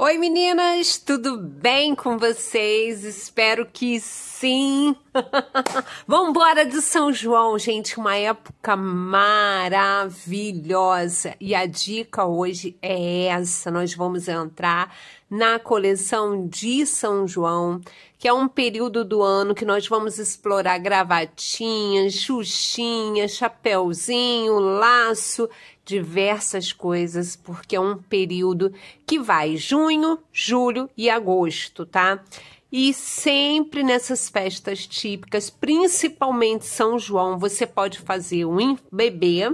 Oi meninas, tudo bem com vocês? Espero que sim. Vambora de São João, gente, uma época maravilhosa. E a dica hoje é essa: nós vamos entrar na coleção de São João, que é um período do ano que nós vamos explorar gravatinhas, xuxinha, chapéuzinho, laço diversas coisas, porque é um período que vai junho, julho e agosto, tá? E sempre nessas festas típicas, principalmente São João, você pode fazer um bebê,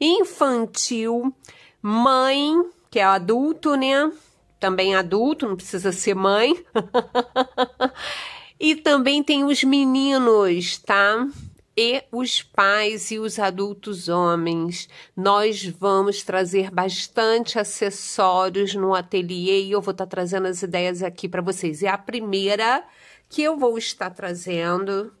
infantil, mãe, que é adulto, né? Também adulto, não precisa ser mãe. e também tem os meninos, tá? E os pais e os adultos homens. Nós vamos trazer bastante acessórios no ateliê e eu vou estar trazendo as ideias aqui para vocês. E a primeira que eu vou estar trazendo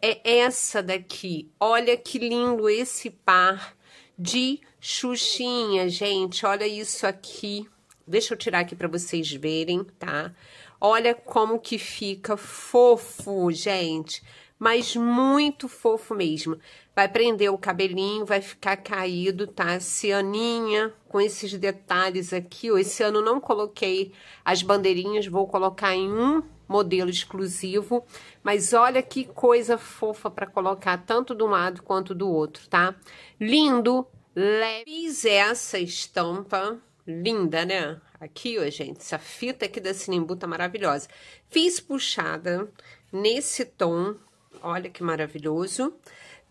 é essa daqui. Olha que lindo esse par de xuxinha, gente. Olha isso aqui. Deixa eu tirar aqui para vocês verem, tá? Olha como que fica fofo, gente mas muito fofo mesmo. Vai prender o cabelinho, vai ficar caído, tá? Cianinha, com esses detalhes aqui. Esse ano não coloquei as bandeirinhas, vou colocar em um modelo exclusivo. Mas olha que coisa fofa para colocar tanto de um lado quanto do outro, tá? Lindo, leve. Fiz essa estampa, linda, né? Aqui, ó, gente, essa fita aqui da Sinimbu tá maravilhosa. Fiz puxada nesse tom, Olha que maravilhoso.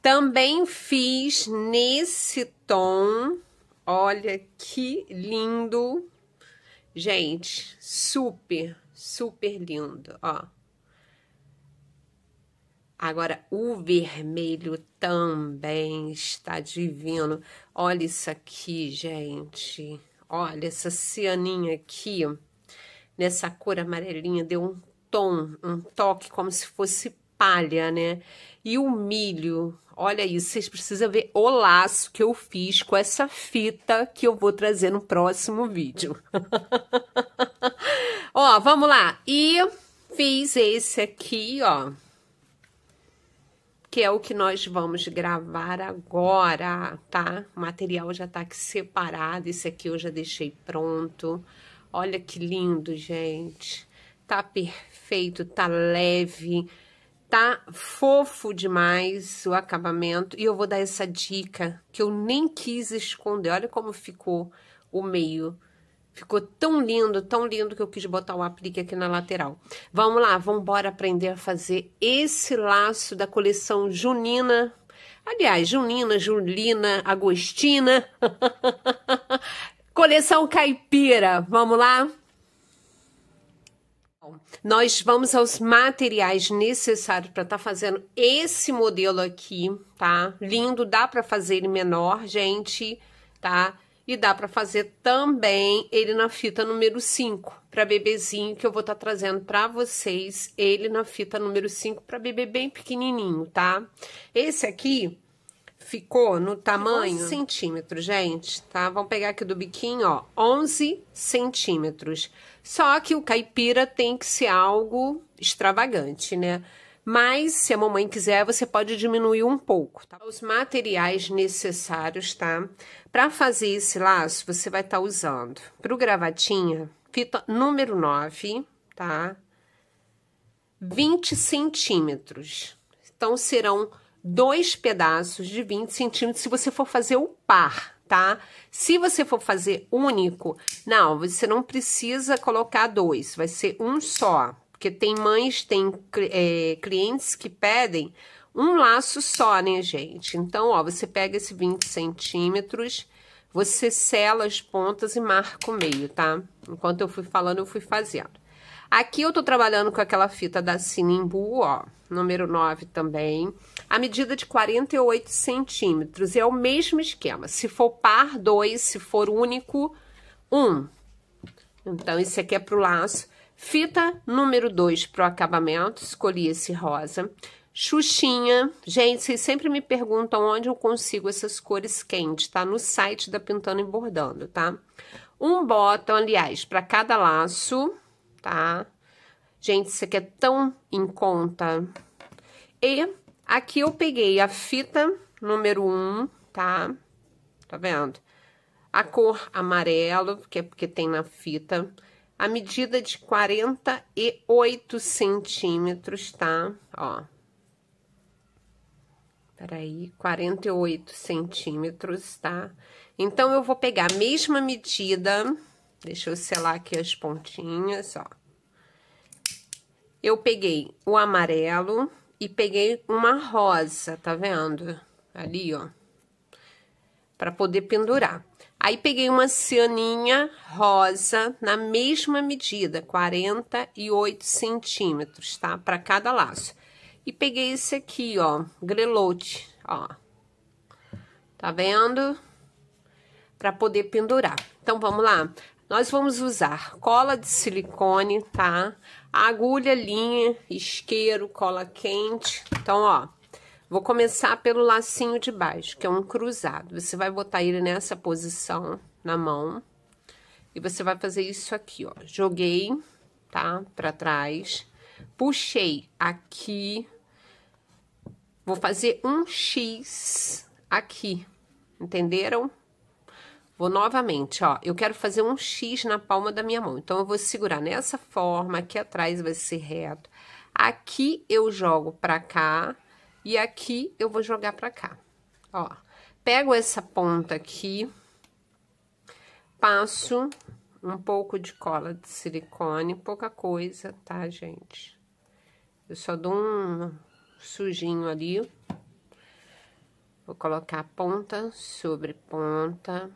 Também fiz nesse tom. Olha que lindo. Gente, super, super lindo, ó. Agora, o vermelho também está divino. Olha isso aqui, gente. Olha essa cianinha aqui, nessa cor amarelinha, deu um tom, um toque como se fosse palha, né? E o milho, olha isso, vocês precisam ver o laço que eu fiz com essa fita que eu vou trazer no próximo vídeo. ó, vamos lá. E fiz esse aqui, ó. Que é o que nós vamos gravar agora, tá? O material já tá aqui separado. Esse aqui eu já deixei pronto. Olha que lindo, gente. Tá perfeito, tá leve Tá fofo demais o acabamento. E eu vou dar essa dica que eu nem quis esconder. Olha como ficou o meio. Ficou tão lindo, tão lindo que eu quis botar o aplique aqui na lateral. Vamos lá, vamos embora aprender a fazer esse laço da coleção junina. Aliás, junina, julina, agostina. coleção caipira. Vamos lá? Nós vamos aos materiais necessários para estar tá fazendo esse modelo aqui, tá? Lindo, dá para fazer ele menor, gente, tá? E dá para fazer também ele na fita número 5 para bebezinho, que eu vou estar tá trazendo para vocês ele na fita número 5 para bebê bem pequenininho, tá? Esse aqui ficou no tamanho 11 centímetros, gente, tá? Vamos pegar aqui do biquinho, ó, 11 centímetros. Só que o caipira tem que ser algo extravagante, né? Mas, se a mamãe quiser, você pode diminuir um pouco, tá? Os materiais necessários, tá? Para fazer esse laço, você vai estar tá usando, pro gravatinha, fita número 9, tá? 20 centímetros. Então, serão dois pedaços de 20 centímetros se você for fazer o par, tá? Se você for fazer único, não, você não precisa colocar dois, vai ser um só. Porque tem mães, tem é, clientes que pedem um laço só, né, gente? Então, ó, você pega esse 20 centímetros, você sela as pontas e marca o meio, tá? Enquanto eu fui falando, eu fui fazendo. Aqui eu tô trabalhando com aquela fita da Sinimbu, ó, número 9 também, a medida de 48 centímetros. É o mesmo esquema. Se for par, 2. Se for único, 1. Um. Então, esse aqui é pro laço. Fita número 2 pro acabamento. Escolhi esse rosa. Xuxinha. Gente, vocês sempre me perguntam onde eu consigo essas cores quentes, tá? No site da Pintando e Bordando, tá? Um botão, aliás, para cada laço, tá? Gente, isso aqui é tão em conta. E aqui eu peguei a fita número 1, um, tá? Tá vendo? A cor amarelo, que é porque tem na fita. A medida de 48 centímetros, tá? Ó. Peraí, 48 centímetros, tá? Então, eu vou pegar a mesma medida, deixa eu selar aqui as pontinhas, ó. Eu peguei o amarelo e peguei uma rosa, tá vendo? Ali, ó. Pra poder pendurar. Aí, peguei uma cianinha rosa na mesma medida, 48 centímetros, tá? Pra cada laço. E peguei esse aqui, ó, grelote, ó. Tá vendo? Para poder pendurar. Então, vamos lá. Nós vamos usar cola de silicone, tá? Agulha, linha, isqueiro, cola quente. Então, ó, vou começar pelo lacinho de baixo, que é um cruzado. Você vai botar ele nessa posição na mão. E você vai fazer isso aqui, ó. Joguei, tá? Pra trás. Puxei aqui Vou fazer um X aqui, entenderam? Vou novamente, ó, eu quero fazer um X na palma da minha mão. Então, eu vou segurar nessa forma, aqui atrás vai ser reto. Aqui eu jogo pra cá e aqui eu vou jogar pra cá, ó. Pego essa ponta aqui, passo um pouco de cola de silicone, pouca coisa, tá, gente? Eu só dou um, sujinho ali. Vou colocar ponta sobre ponta.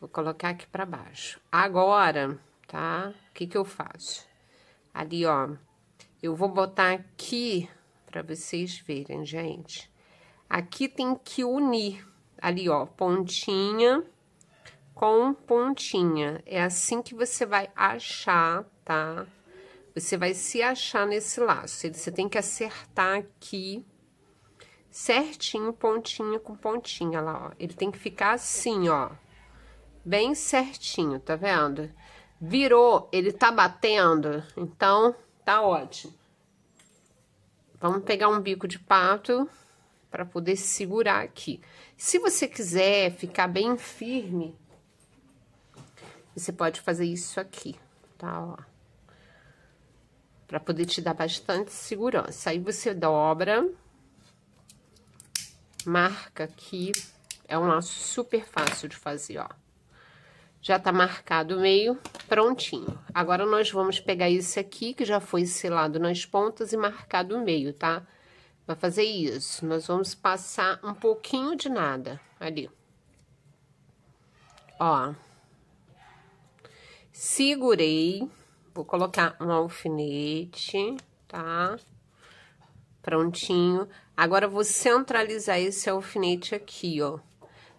Vou colocar aqui pra baixo. Agora, tá? O que que eu faço? Ali, ó. Eu vou botar aqui pra vocês verem, gente. Aqui tem que unir. Ali, ó, pontinha com pontinha. É assim que você vai achar, tá? Você vai se achar nesse laço. Você tem que acertar aqui certinho, pontinha com pontinha lá, ó. Ele tem que ficar assim, ó. Bem certinho, tá vendo? Virou, ele tá batendo, então tá ótimo. Vamos pegar um bico de pato para poder segurar aqui. Se você quiser ficar bem firme, você pode fazer isso aqui, tá? Ó para poder te dar bastante segurança. Aí você dobra, marca aqui, é um laço super fácil de fazer, ó. Já tá marcado o meio, prontinho. Agora, nós vamos pegar esse aqui, que já foi selado nas pontas e marcado o meio, tá? Vai fazer isso, nós vamos passar um pouquinho de nada ali. Ó. Segurei Vou colocar um alfinete, tá? Prontinho. Agora, vou centralizar esse alfinete aqui, ó.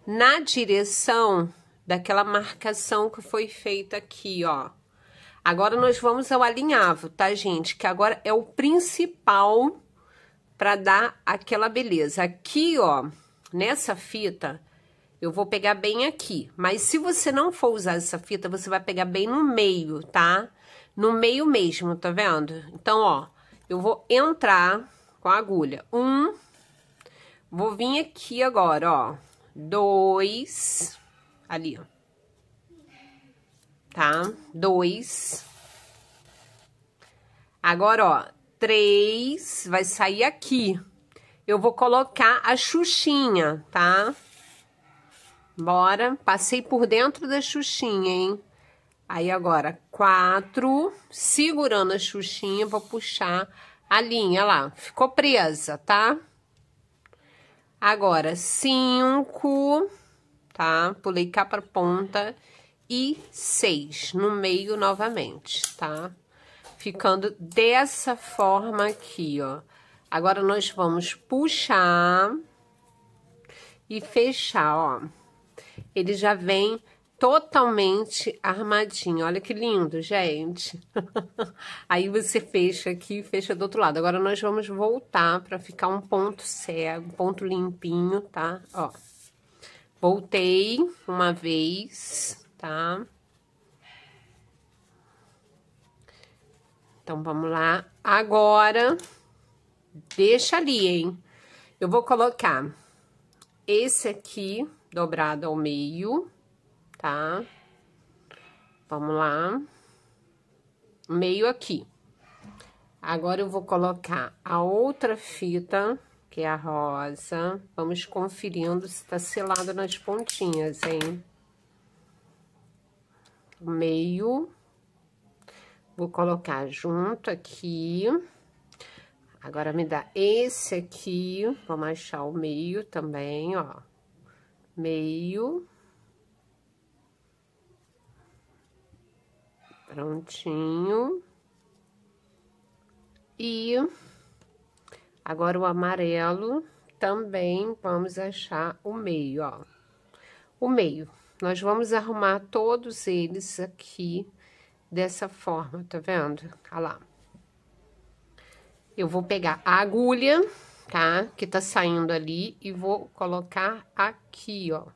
Na direção daquela marcação que foi feita aqui, ó. Agora, nós vamos ao alinhavo, tá, gente? Que agora é o principal para dar aquela beleza. Aqui, ó, nessa fita, eu vou pegar bem aqui. Mas se você não for usar essa fita, você vai pegar bem no meio, tá? no meio mesmo, tá vendo? Então, ó, eu vou entrar com a agulha. Um, vou vir aqui agora, ó, dois, ali, ó. Tá? Dois. Agora, ó, três, vai sair aqui. Eu vou colocar a xuxinha, tá? Bora. Passei por dentro da xuxinha, hein? Aí, agora, quatro, segurando a xuxinha, vou puxar a linha lá. Ficou presa, tá? Agora, cinco, tá? Pulei cá pra ponta. E seis, no meio novamente, tá? Ficando dessa forma aqui, ó. Agora, nós vamos puxar e fechar, ó. Ele já vem totalmente armadinho. Olha que lindo, gente. Aí você fecha aqui e fecha do outro lado. Agora, nós vamos voltar para ficar um ponto cego, um ponto limpinho, tá? Ó. Voltei uma vez. tá? Então, vamos lá. Agora, deixa ali, hein? Eu vou colocar esse aqui dobrado ao meio, tá? Vamos lá. Meio aqui. Agora, eu vou colocar a outra fita, é a rosa. Vamos conferindo se tá selado nas pontinhas, hein? Meio. Vou colocar junto aqui. Agora, me dá esse aqui. Vamos achar o meio também, ó. Meio. Prontinho. E agora o amarelo também vamos achar o meio, ó. O meio. Nós vamos arrumar todos eles aqui dessa forma, tá vendo? Olha lá. Eu vou pegar a agulha, tá? Que tá saindo ali e vou colocar aqui, ó.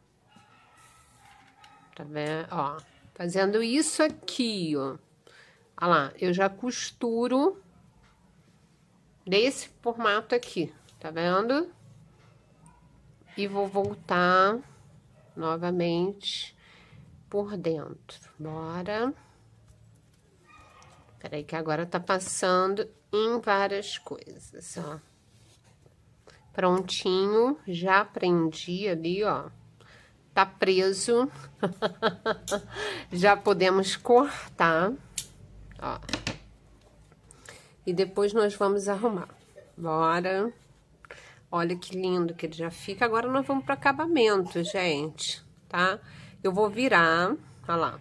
Tá vendo? Ó, fazendo isso aqui, ó. Olha lá, eu já costuro desse formato aqui, tá vendo? E vou voltar novamente por dentro. Bora. Peraí que agora tá passando em várias coisas, ó. Prontinho, já prendi ali, ó. Tá preso. já podemos cortar, ó. E depois nós vamos arrumar. Bora. Olha que lindo que ele já fica. Agora nós vamos para acabamento, gente, tá? Eu vou virar, olha lá.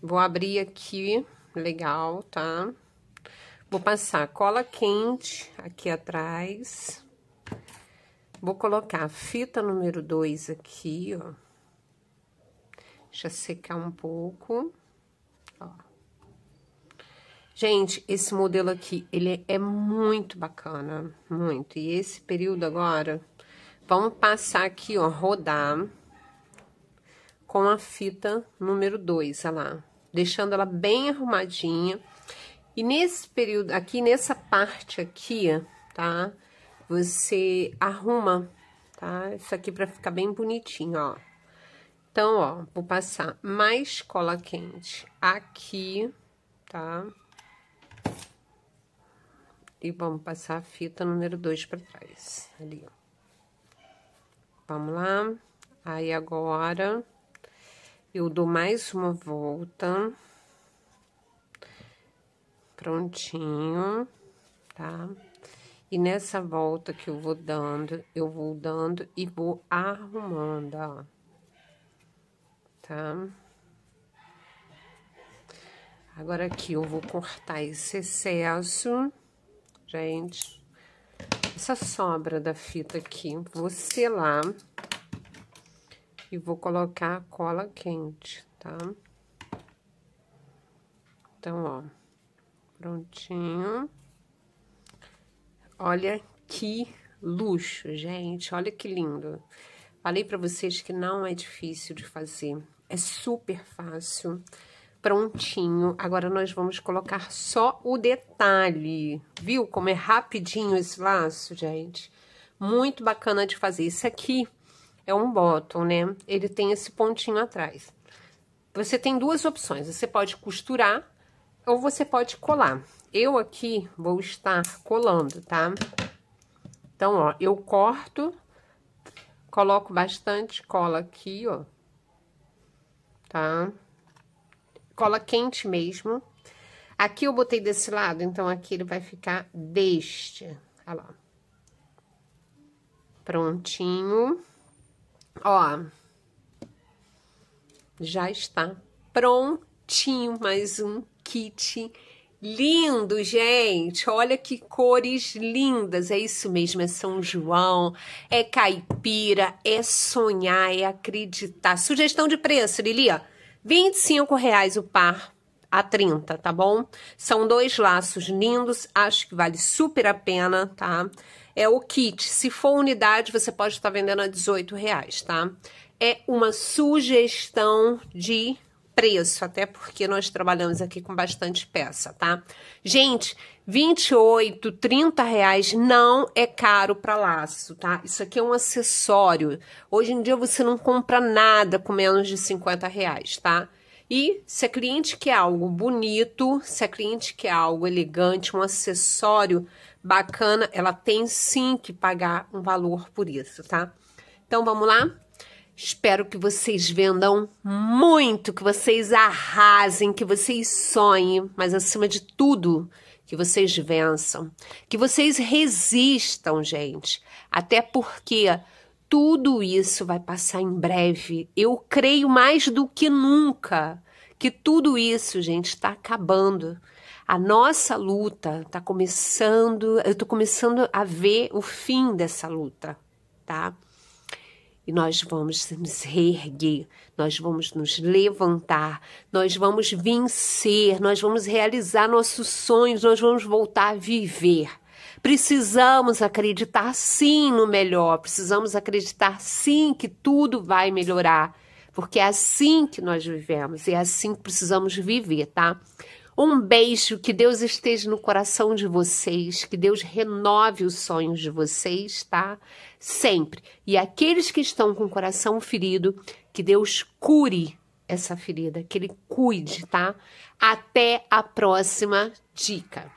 Vou abrir aqui, legal, tá? Vou passar cola quente aqui atrás. Vou colocar a fita número 2 aqui, ó. Deixa secar um pouco. Gente, esse modelo aqui, ele é muito bacana, muito. E esse período agora, vamos passar aqui, ó, rodar com a fita número 2, olha lá deixando ela bem arrumadinha. E nesse período, aqui nessa parte aqui, tá? Você arruma, tá? Isso aqui pra ficar bem bonitinho, ó. Então, ó, vou passar mais cola quente aqui, tá? E vamos passar a fita número 2 pra trás, ali. Vamos lá. Aí, agora, eu dou mais uma volta. Prontinho, tá? E nessa volta que eu vou dando, eu vou dando e vou arrumando, ó. Tá? Agora aqui eu vou cortar esse excesso, gente. Essa sobra da fita aqui, vou selar e vou colocar a cola quente, tá? Então, ó, prontinho. Olha que luxo, gente, olha que lindo. Falei pra vocês que não é difícil de fazer, é super fácil, prontinho. Agora, nós vamos colocar só o detalhe, viu como é rapidinho esse laço, gente? Muito bacana de fazer. Isso aqui é um bottom, né? Ele tem esse pontinho atrás. Você tem duas opções, você pode costurar ou você pode colar. Eu aqui vou estar colando, tá? Então, ó, eu corto, coloco bastante cola aqui, ó. Tá? Cola quente mesmo. Aqui eu botei desse lado, então aqui ele vai ficar deste. Olha lá. Prontinho. Ó, já está prontinho mais um kit lindo, gente. Olha que cores lindas. É isso mesmo, é São João, é caipira, é sonhar, é acreditar. Sugestão de preço, Lili, ó. 25 reais o par a 30, tá bom? São dois laços lindos, acho que vale super a pena, tá? É o kit. Se for unidade, você pode estar vendendo a 18 reais, tá? é uma sugestão de preço, até porque nós trabalhamos aqui com bastante peça, tá? Gente, 28, 30 reais não é caro para laço, tá? Isso aqui é um acessório. Hoje em dia você não compra nada com menos de 50 reais, tá? E se a cliente quer algo bonito, se a cliente quer algo elegante, um acessório bacana, ela tem sim que pagar um valor por isso, tá? Então vamos lá? Espero que vocês vendam muito, que vocês arrasem, que vocês sonhem, mas acima de tudo, que vocês vençam, que vocês resistam, gente. Até porque tudo isso vai passar em breve. Eu creio mais do que nunca que tudo isso, gente, está acabando. A nossa luta está começando, eu estou começando a ver o fim dessa luta, tá? E nós vamos nos reerguer, nós vamos nos levantar, nós vamos vencer, nós vamos realizar nossos sonhos, nós vamos voltar a viver. Precisamos acreditar sim no melhor, precisamos acreditar sim que tudo vai melhorar, porque é assim que nós vivemos, é assim que precisamos viver, tá? Um beijo, que Deus esteja no coração de vocês, que Deus renove os sonhos de vocês, tá? Sempre. E aqueles que estão com o coração ferido, que Deus cure essa ferida, que Ele cuide, tá? Até a próxima dica.